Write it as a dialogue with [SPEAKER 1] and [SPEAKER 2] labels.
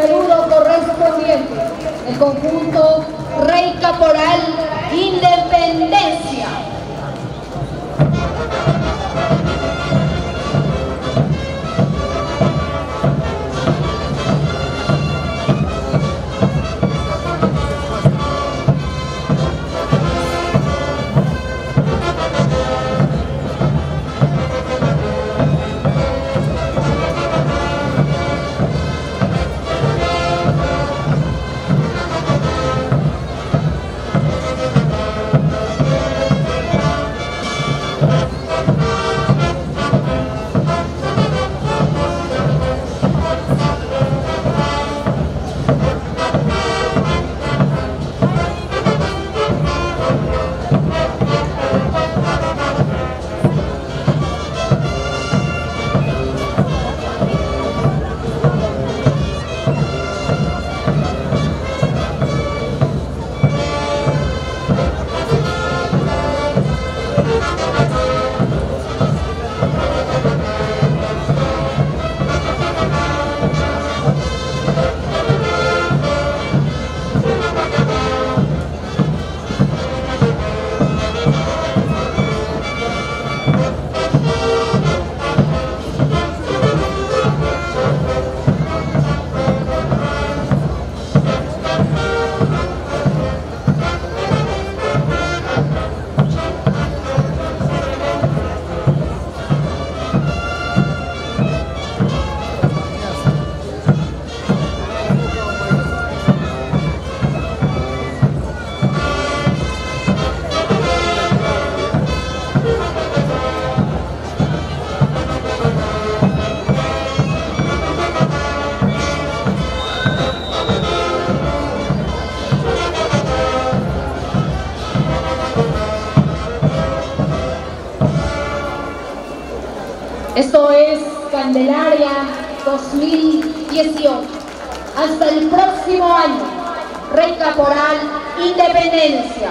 [SPEAKER 1] saludo correspondiente. Del conjunto Rey Caporal Esto es Candelaria 2018. Hasta el próximo año, Rey Caporal Independencia.